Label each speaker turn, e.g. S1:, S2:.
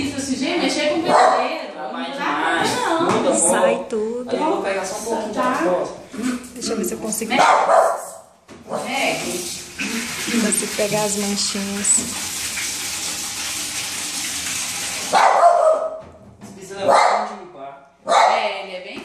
S1: isso, assim, gente, mexer com brasileiro.
S2: Tá
S1: não, não,
S2: não.
S3: Sai tudo.
S2: Aí eu vou pegar só um pouquinho
S1: tá.
S3: Deixa eu ver se eu consigo.
S1: Mexe. Mexe.
S3: Consigo pegar as manchinhas. Precisa levar é um de limpar. É, ele é bem